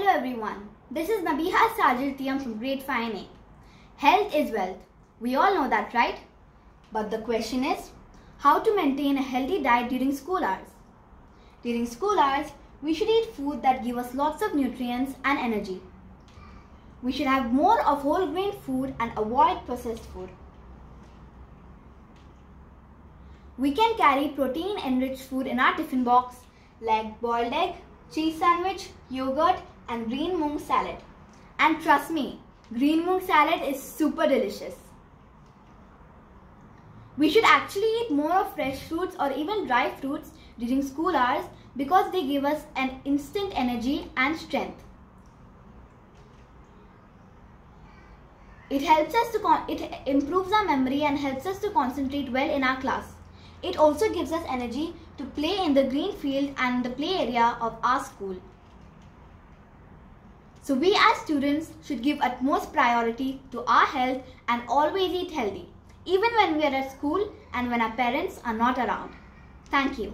Hello everyone. This is Nabeeha Sajir Tiam from grade 5A. Health is wealth. We all know that, right? But the question is, how to maintain a healthy diet during school hours? During school hours, we should eat food that give us lots of nutrients and energy. We should have more of whole grain food and avoid processed food. We can carry protein enriched food in our tiffin box like boiled egg, cheese sandwich, yogurt and green mung salad. And trust me, green mung salad is super delicious. We should actually eat more of fresh fruits or even dry fruits during school hours because they give us an instant energy and strength. It helps us to it improves our memory and helps us to concentrate well in our class. It also gives us energy to play in the green field and the play area of our school. So we as students should give utmost priority to our health and always eat healthy, even when we are at school and when our parents are not around. Thank you.